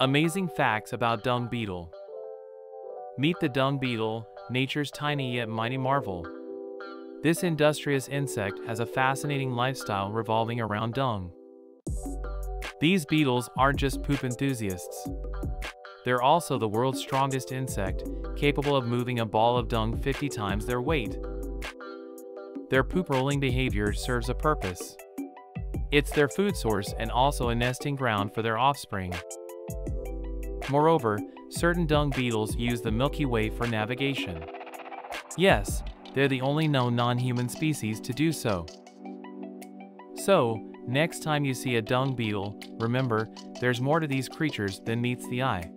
Amazing facts about dung beetle. Meet the dung beetle, nature's tiny yet mighty marvel. This industrious insect has a fascinating lifestyle revolving around dung. These beetles aren't just poop enthusiasts. They're also the world's strongest insect, capable of moving a ball of dung 50 times their weight. Their poop rolling behavior serves a purpose. It's their food source and also a nesting ground for their offspring. Moreover, certain dung beetles use the Milky Way for navigation. Yes, they're the only known non-human species to do so. So, next time you see a dung beetle, remember, there's more to these creatures than meets the eye.